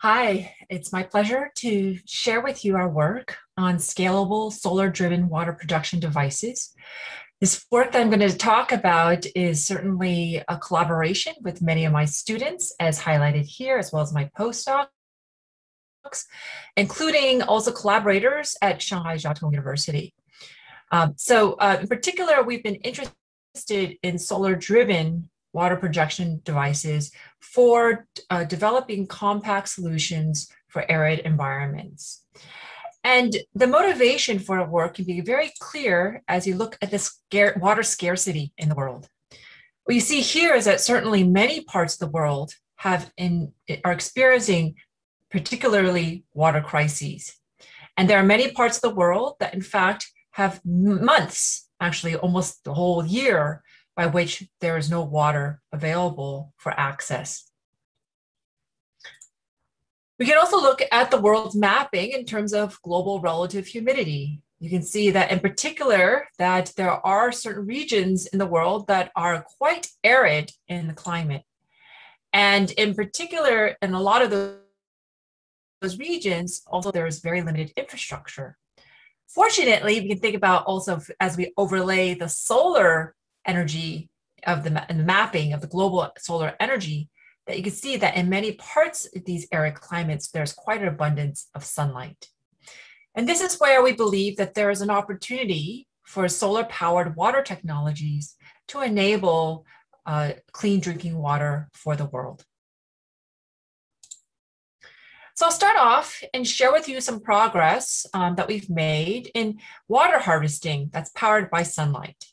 Hi, it's my pleasure to share with you our work on scalable solar driven water production devices. This work that I'm going to talk about is certainly a collaboration with many of my students, as highlighted here, as well as my postdocs, including also collaborators at Shanghai Jiao Tong University. Um, so, uh, in particular, we've been interested in solar driven water projection devices for uh, developing compact solutions for arid environments. And the motivation for our work can be very clear as you look at the water scarcity in the world. What you see here is that certainly many parts of the world have in, are experiencing particularly water crises. And there are many parts of the world that in fact have months, actually almost the whole year, by which there is no water available for access. We can also look at the world's mapping in terms of global relative humidity. You can see that in particular that there are certain regions in the world that are quite arid in the climate. And in particular, in a lot of those, regions, also there is very limited infrastructure. Fortunately, we can think about also as we overlay the solar energy of the, the mapping of the global solar energy, that you can see that in many parts of these arid climates, there's quite an abundance of sunlight. And this is where we believe that there is an opportunity for solar powered water technologies to enable uh, clean drinking water for the world. So I'll start off and share with you some progress um, that we've made in water harvesting that's powered by sunlight.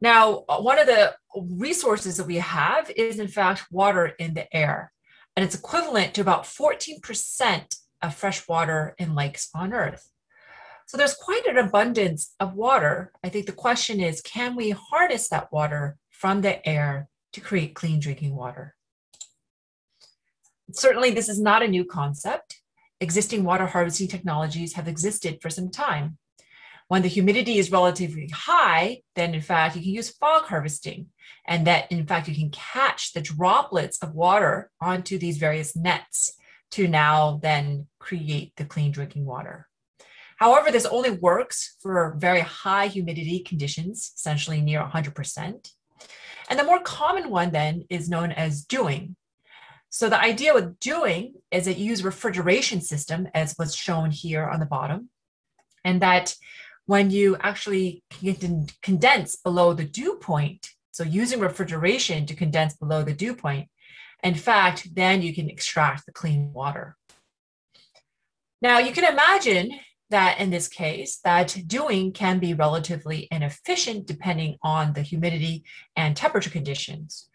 Now, uh, one of the resources that we have is, in fact, water in the air, and it's equivalent to about 14% of fresh water in lakes on Earth. So there's quite an abundance of water. I think the question is can we harness that water from the air to create clean drinking water? Certainly, this is not a new concept. Existing water harvesting technologies have existed for some time. When the humidity is relatively high, then in fact, you can use fog harvesting. And that in fact, you can catch the droplets of water onto these various nets to now then create the clean drinking water. However, this only works for very high humidity conditions, essentially near 100%. And the more common one then is known as dewing. So the idea with dewing is that you use refrigeration system as was shown here on the bottom. And that when you actually condense below the dew point, so using refrigeration to condense below the dew point, in fact, then you can extract the clean water. Now you can imagine that in this case, that dewing can be relatively inefficient depending on the humidity and temperature conditions.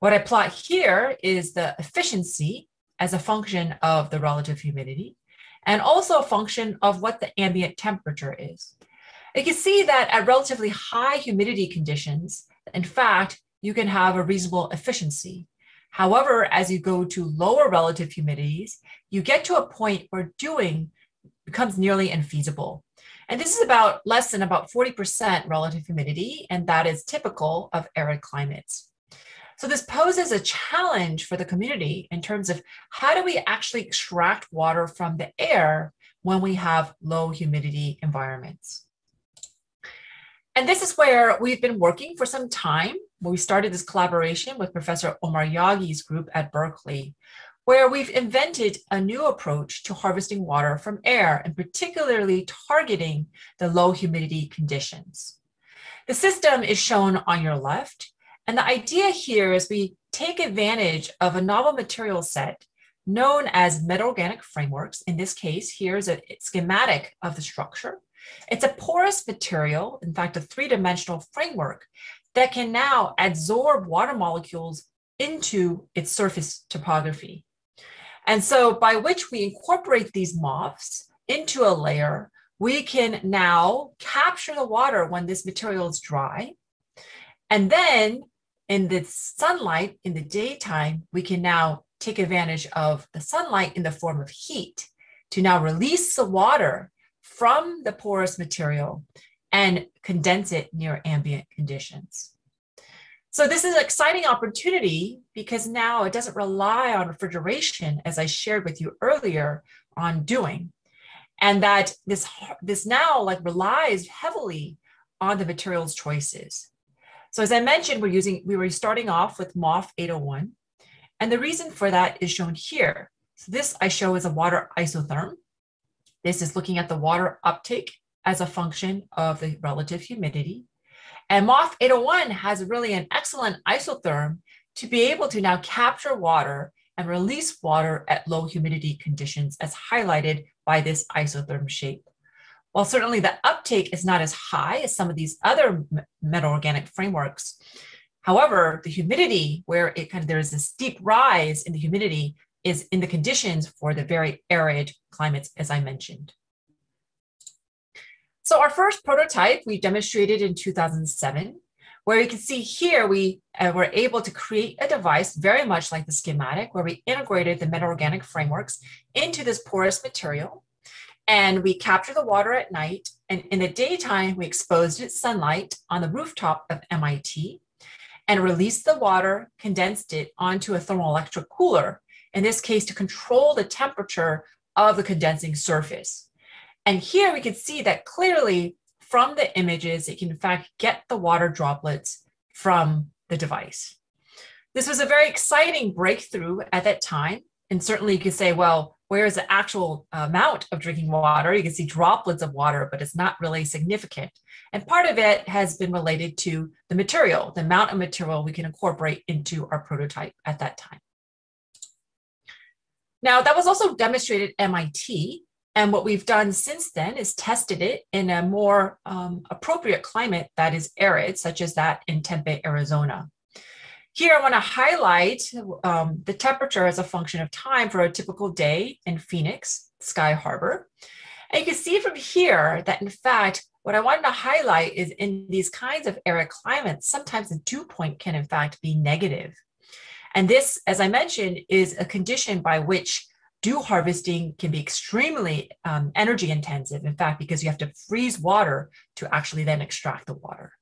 What I plot here is the efficiency as a function of the relative humidity and also a function of what the ambient temperature is. You can see that at relatively high humidity conditions, in fact, you can have a reasonable efficiency. However, as you go to lower relative humidities, you get to a point where dewing becomes nearly infeasible. And this is about less than about 40% relative humidity, and that is typical of arid climates. So this poses a challenge for the community in terms of how do we actually extract water from the air when we have low humidity environments. And this is where we've been working for some time. We started this collaboration with Professor Omar Yaghi's group at Berkeley, where we've invented a new approach to harvesting water from air and particularly targeting the low humidity conditions. The system is shown on your left. And the idea here is we take advantage of a novel material set known as metal organic frameworks. In this case, here's a schematic of the structure. It's a porous material, in fact, a three dimensional framework that can now absorb water molecules into its surface topography. And so, by which we incorporate these MOFs into a layer, we can now capture the water when this material is dry. And then in the sunlight in the daytime, we can now take advantage of the sunlight in the form of heat to now release the water from the porous material and condense it near ambient conditions. So this is an exciting opportunity because now it doesn't rely on refrigeration, as I shared with you earlier on dewing. And that this, this now like relies heavily on the materials choices. So as I mentioned, we're using, we were starting off with MOF 801. And the reason for that is shown here. So this I show as a water isotherm. This is looking at the water uptake as a function of the relative humidity. And MOF 801 has really an excellent isotherm to be able to now capture water and release water at low humidity conditions as highlighted by this isotherm shape. While certainly the uptake is not as high as some of these other metal organic frameworks, however, the humidity where it kind of there is this steep rise in the humidity is in the conditions for the very arid climates as I mentioned. So our first prototype we demonstrated in 2007, where you can see here we uh, were able to create a device very much like the schematic, where we integrated the metal organic frameworks into this porous material. And we captured the water at night. And in the daytime, we exposed it sunlight on the rooftop of MIT and released the water, condensed it onto a thermoelectric cooler, in this case to control the temperature of the condensing surface. And here we can see that clearly from the images, it can in fact get the water droplets from the device. This was a very exciting breakthrough at that time. And certainly you could say, well, where is the actual amount of drinking water? You can see droplets of water, but it's not really significant. And part of it has been related to the material, the amount of material we can incorporate into our prototype at that time. Now, that was also demonstrated at MIT, and what we've done since then is tested it in a more um, appropriate climate that is arid, such as that in Tempe, Arizona. Here, I want to highlight um, the temperature as a function of time for a typical day in Phoenix, Sky Harbor. And you can see from here that, in fact, what I wanted to highlight is in these kinds of arid climates, sometimes the dew point can, in fact, be negative. And this, as I mentioned, is a condition by which dew harvesting can be extremely um, energy intensive, in fact, because you have to freeze water to actually then extract the water.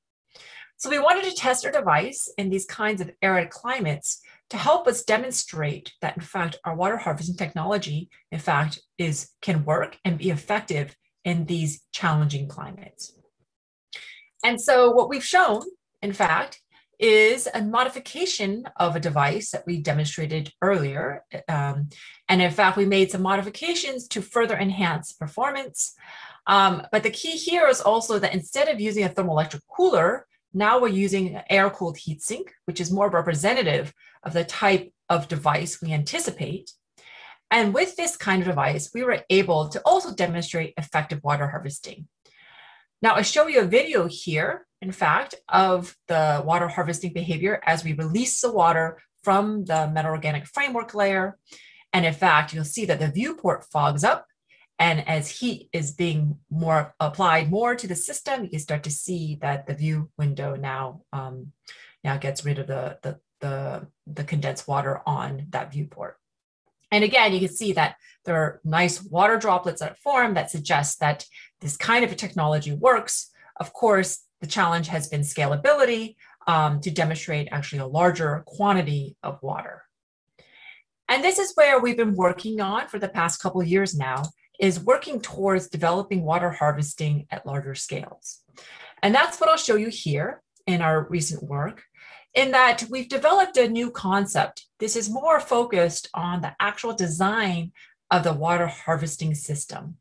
So we wanted to test our device in these kinds of arid climates to help us demonstrate that, in fact, our water harvesting technology, in fact, is can work and be effective in these challenging climates. And so what we've shown, in fact, is a modification of a device that we demonstrated earlier. Um, and in fact, we made some modifications to further enhance performance. Um, but the key here is also that instead of using a thermoelectric cooler, now we're using an air-cooled heatsink, which is more representative of the type of device we anticipate. And with this kind of device, we were able to also demonstrate effective water harvesting. Now I show you a video here in fact, of the water harvesting behavior as we release the water from the metal organic framework layer. And in fact, you'll see that the viewport fogs up. And as heat is being more applied more to the system, you can start to see that the view window now, um, now gets rid of the, the, the, the condensed water on that viewport. And again, you can see that there are nice water droplets that form that suggest that this kind of a technology works. Of course, the challenge has been scalability um, to demonstrate actually a larger quantity of water. And this is where we've been working on for the past couple of years now, is working towards developing water harvesting at larger scales. And that's what I'll show you here in our recent work, in that we've developed a new concept. This is more focused on the actual design of the water harvesting system.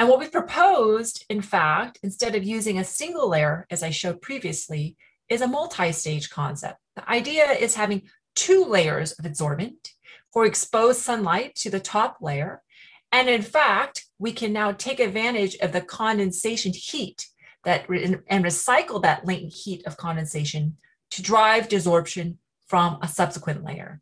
And what we've proposed, in fact, instead of using a single layer, as I showed previously, is a multi-stage concept. The idea is having two layers of adsorbent for exposed sunlight to the top layer. And in fact, we can now take advantage of the condensation heat that and recycle that latent heat of condensation to drive desorption from a subsequent layer.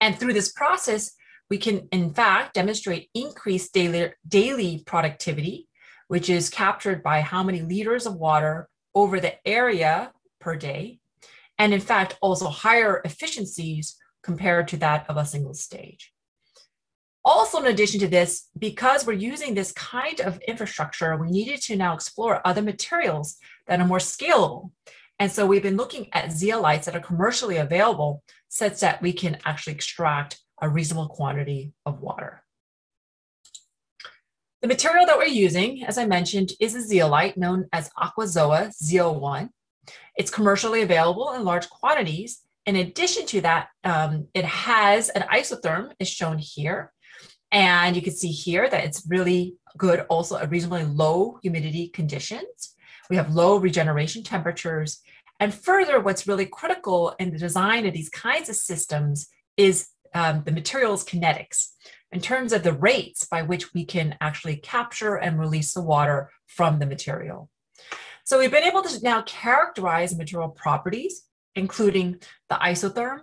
And through this process, we can, in fact, demonstrate increased daily, daily productivity, which is captured by how many liters of water over the area per day. And in fact, also higher efficiencies compared to that of a single stage. Also, in addition to this, because we're using this kind of infrastructure, we needed to now explore other materials that are more scalable. And so we've been looking at zeolites that are commercially available such that we can actually extract a reasonable quantity of water. The material that we're using, as I mentioned, is a zeolite known as AQSOA Z01. It's commercially available in large quantities. In addition to that, um, it has an isotherm, is shown here. And you can see here that it's really good also at reasonably low humidity conditions. We have low regeneration temperatures. And further, what's really critical in the design of these kinds of systems is um, the material's kinetics in terms of the rates by which we can actually capture and release the water from the material. So we've been able to now characterize material properties, including the isotherm,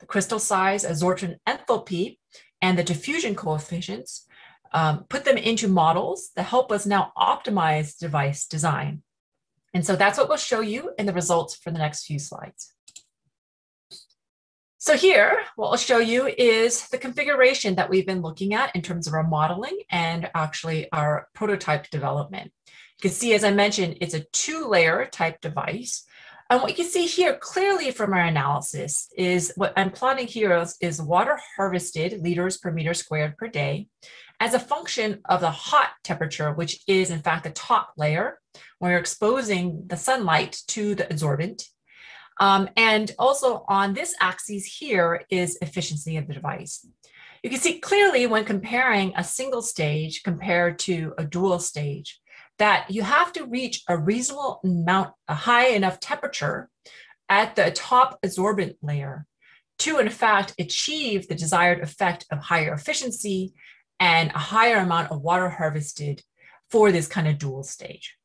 the crystal size, absorption enthalpy, and the diffusion coefficients, um, put them into models that help us now optimize device design. And so that's what we'll show you in the results for the next few slides. So here, what I'll show you is the configuration that we've been looking at in terms of our modeling and actually our prototype development. You can see, as I mentioned, it's a two-layer type device. And what you can see here clearly from our analysis is what I'm plotting here is, is water harvested liters per meter squared per day as a function of the hot temperature, which is in fact the top layer, where you're exposing the sunlight to the adsorbent. Um, and also on this axis here is efficiency of the device. You can see clearly when comparing a single stage compared to a dual stage that you have to reach a reasonable amount, a high enough temperature at the top adsorbent layer to in fact achieve the desired effect of higher efficiency and a higher amount of water harvested for this kind of dual stage.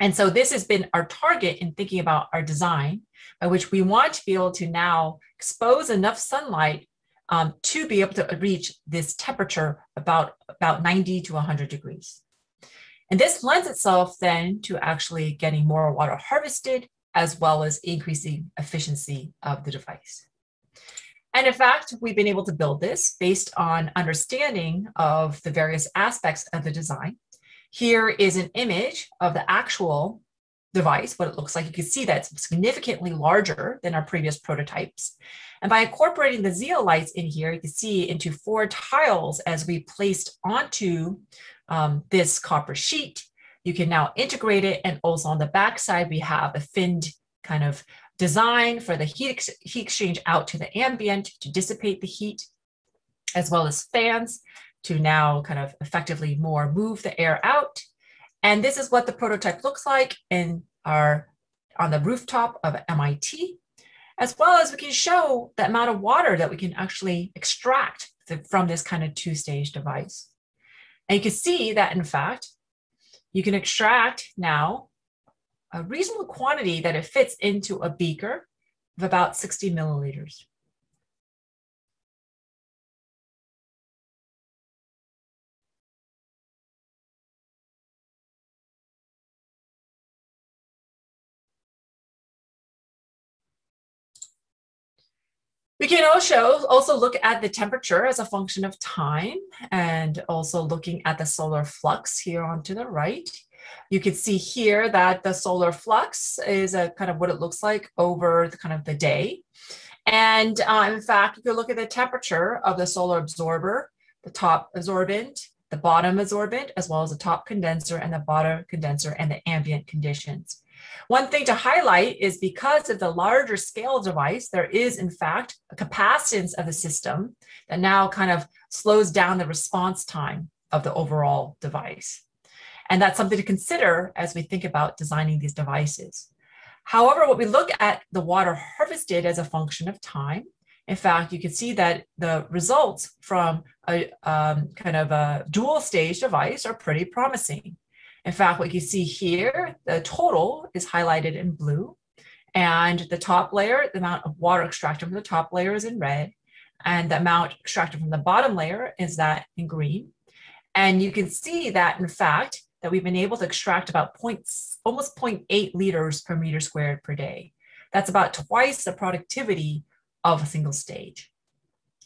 And so this has been our target in thinking about our design, by which we want to be able to now expose enough sunlight um, to be able to reach this temperature about, about 90 to 100 degrees. And this lends itself then to actually getting more water harvested as well as increasing efficiency of the device. And in fact, we've been able to build this based on understanding of the various aspects of the design here is an image of the actual device, what it looks like. You can see that it's significantly larger than our previous prototypes. And by incorporating the zeolites in here, you can see into four tiles as we placed onto um, this copper sheet. You can now integrate it. And also on the back side, we have a finned kind of design for the heat, ex heat exchange out to the ambient to dissipate the heat, as well as fans to now kind of effectively more move the air out. And this is what the prototype looks like in our on the rooftop of MIT, as well as we can show the amount of water that we can actually extract from this kind of two-stage device. And you can see that in fact, you can extract now a reasonable quantity that it fits into a beaker of about 60 milliliters. We can also also look at the temperature as a function of time and also looking at the solar flux here onto the right. You can see here that the solar flux is a kind of what it looks like over the kind of the day. And uh, in fact, you can look at the temperature of the solar absorber, the top absorbent, the bottom absorbent, as well as the top condenser and the bottom condenser and the ambient conditions. One thing to highlight is because of the larger scale device, there is in fact a capacitance of the system that now kind of slows down the response time of the overall device. And that's something to consider as we think about designing these devices. However, what we look at the water harvested as a function of time, in fact, you can see that the results from a um, kind of a dual stage device are pretty promising. In fact, what you see here, the total is highlighted in blue. And the top layer, the amount of water extracted from the top layer is in red. And the amount extracted from the bottom layer is that in green. And you can see that, in fact, that we've been able to extract about points, almost 0.8 liters per meter squared per day. That's about twice the productivity of a single stage.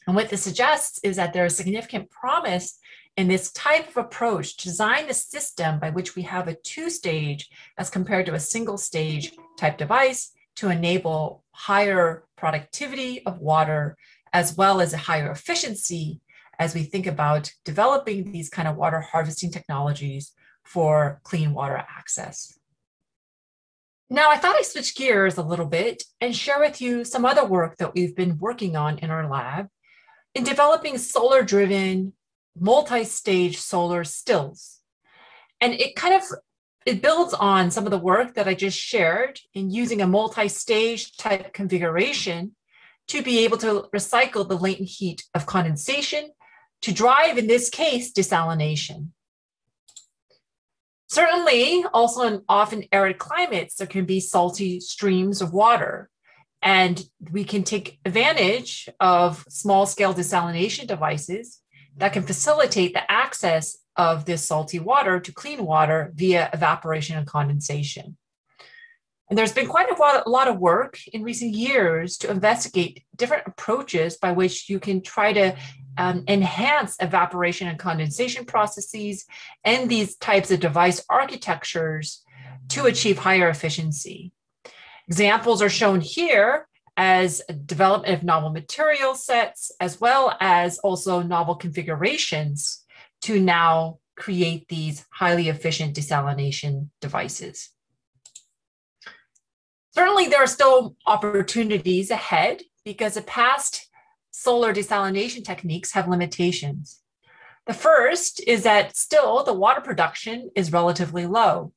And what this suggests is that there is significant promise in this type of approach design a system by which we have a two stage as compared to a single stage type device to enable higher productivity of water as well as a higher efficiency as we think about developing these kind of water harvesting technologies for clean water access. Now, I thought I'd switch gears a little bit and share with you some other work that we've been working on in our lab in developing solar driven multi-stage solar stills. And it kind of it builds on some of the work that I just shared in using a multi-stage type configuration to be able to recycle the latent heat of condensation to drive, in this case, desalination. Certainly, also in often arid climates, there can be salty streams of water. And we can take advantage of small scale desalination devices that can facilitate the access of this salty water to clean water via evaporation and condensation. And there's been quite a lot of work in recent years to investigate different approaches by which you can try to um, enhance evaporation and condensation processes and these types of device architectures to achieve higher efficiency. Examples are shown here as development of novel material sets, as well as also novel configurations to now create these highly efficient desalination devices. Certainly, there are still opportunities ahead because the past solar desalination techniques have limitations. The first is that still the water production is relatively low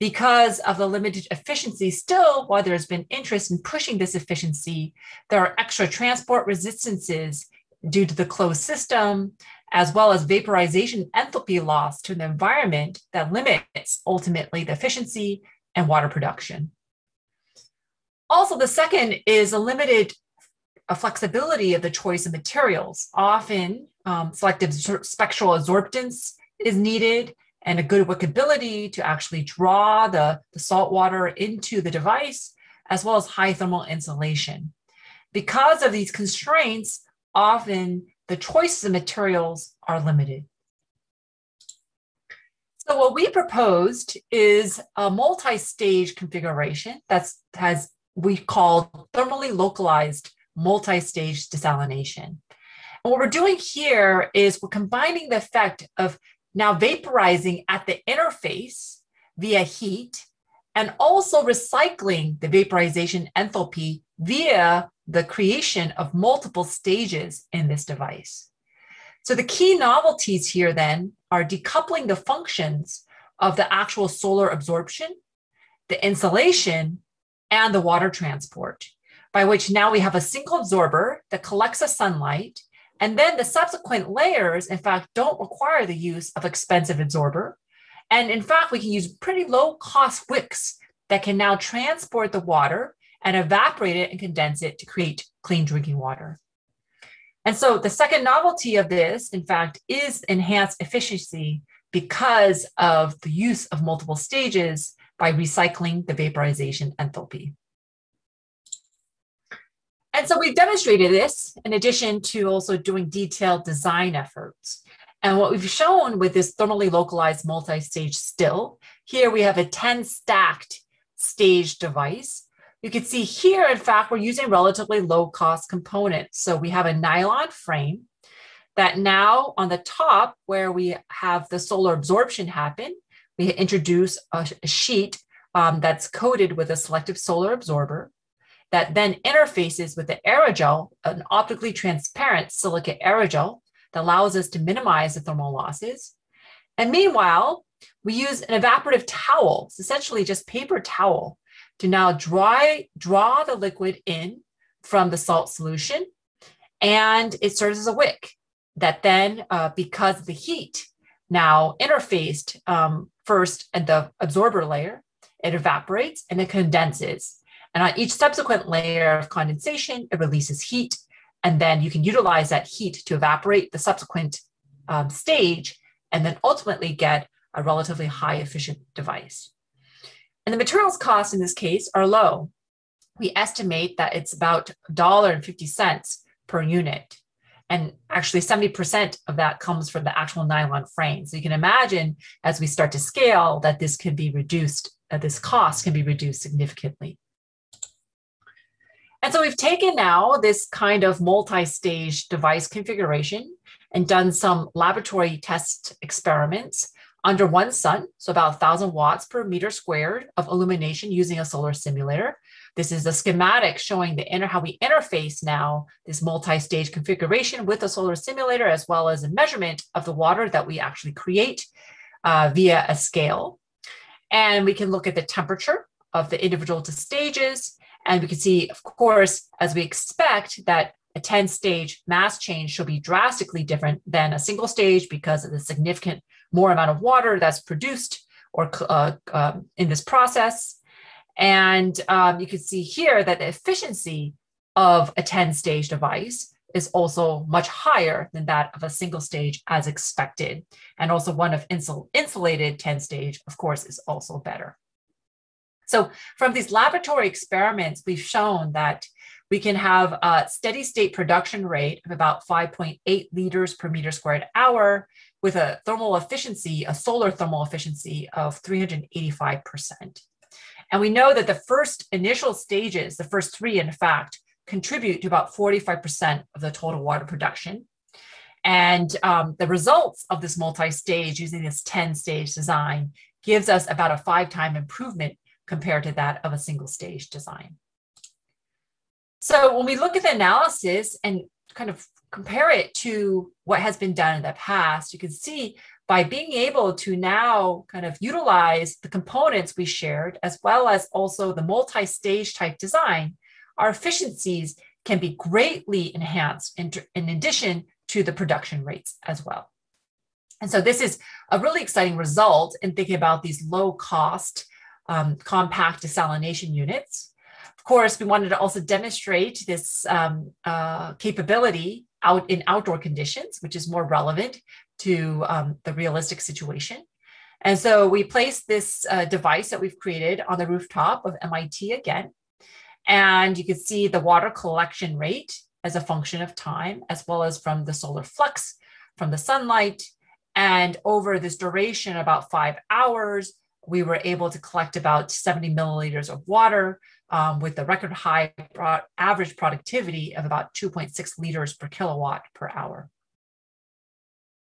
because of the limited efficiency, still, while there's been interest in pushing this efficiency, there are extra transport resistances due to the closed system, as well as vaporization enthalpy loss to the environment that limits ultimately the efficiency and water production. Also, the second is a limited flexibility of the choice of materials. Often, um, selective spectral absorbance is needed, and a good workability to actually draw the, the salt water into the device, as well as high thermal insulation. Because of these constraints, often the choices of materials are limited. So what we proposed is a multi-stage configuration that has we call thermally localized multi-stage desalination. And what we're doing here is we're combining the effect of now vaporizing at the interface via heat and also recycling the vaporization enthalpy via the creation of multiple stages in this device. So the key novelties here then are decoupling the functions of the actual solar absorption, the insulation, and the water transport, by which now we have a single absorber that collects the sunlight and then the subsequent layers, in fact, don't require the use of expensive absorber. And in fact, we can use pretty low cost wicks that can now transport the water and evaporate it and condense it to create clean drinking water. And so the second novelty of this, in fact, is enhanced efficiency because of the use of multiple stages by recycling the vaporization enthalpy. And so we've demonstrated this in addition to also doing detailed design efforts. And what we've shown with this thermally localized multi-stage still, here we have a 10 stacked stage device. You can see here, in fact, we're using relatively low cost components. So we have a nylon frame that now on the top where we have the solar absorption happen, we introduce a, sheet um, that's coated with a selective solar absorber that then interfaces with the aerogel, an optically transparent silicate aerogel that allows us to minimize the thermal losses. And meanwhile, we use an evaporative towel, it's essentially just paper towel, to now dry, draw the liquid in from the salt solution. And it serves as a wick that then, uh, because of the heat now interfaced um, first at the absorber layer, it evaporates and it condenses. And on each subsequent layer of condensation, it releases heat. And then you can utilize that heat to evaporate the subsequent um, stage and then ultimately get a relatively high efficient device. And the materials costs in this case are low. We estimate that it's about $1.50 per unit. And actually, 70% of that comes from the actual nylon frame. So you can imagine as we start to scale that this can be reduced, that this cost can be reduced significantly. And so we've taken now this kind of multi-stage device configuration and done some laboratory test experiments under one sun, so about 1,000 watts per meter squared of illumination using a solar simulator. This is a schematic showing the inter- how we interface now this multi-stage configuration with a solar simulator, as well as a measurement of the water that we actually create uh, via a scale. And we can look at the temperature of the individual stages. And we can see, of course, as we expect, that a 10 stage mass change should be drastically different than a single stage because of the significant more amount of water that's produced or uh, um, in this process. And um, you can see here that the efficiency of a 10 stage device is also much higher than that of a single stage as expected. And also one of insul insulated 10 stage, of course, is also better. So from these laboratory experiments, we've shown that we can have a steady state production rate of about 5.8 liters per meter squared hour with a thermal efficiency, a solar thermal efficiency of 385%. And we know that the first initial stages, the first three, in fact, contribute to about 45% of the total water production. And um, the results of this multi-stage using this 10-stage design gives us about a five-time improvement compared to that of a single stage design. So when we look at the analysis and kind of compare it to what has been done in the past, you can see by being able to now kind of utilize the components we shared, as well as also the multi-stage type design, our efficiencies can be greatly enhanced in, in addition to the production rates as well. And so this is a really exciting result in thinking about these low cost um, compact desalination units of course, we wanted to also demonstrate this um, uh, capability out in outdoor conditions, which is more relevant to um, the realistic situation. And so we placed this uh, device that we've created on the rooftop of MIT again. And you can see the water collection rate as a function of time, as well as from the solar flux from the sunlight. And over this duration, about five hours, we were able to collect about 70 milliliters of water um, with the record high pro average productivity of about 2.6 liters per kilowatt per hour.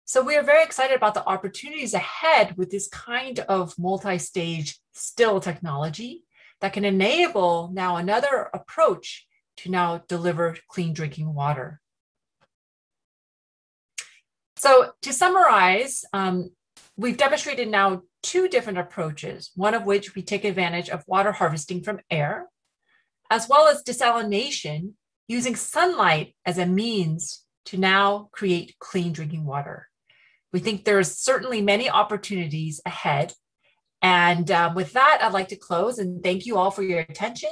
So we are very excited about the opportunities ahead with this kind of multi-stage still technology that can enable now another approach to now deliver clean drinking water. So to summarize, um, we've demonstrated now two different approaches, one of which we take advantage of water harvesting from air, as well as desalination using sunlight as a means to now create clean drinking water. We think there's certainly many opportunities ahead. And um, with that, I'd like to close and thank you all for your attention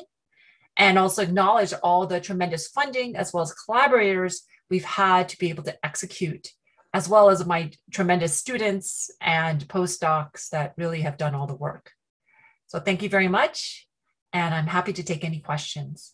and also acknowledge all the tremendous funding as well as collaborators we've had to be able to execute, as well as my tremendous students and postdocs that really have done all the work. So thank you very much and I'm happy to take any questions.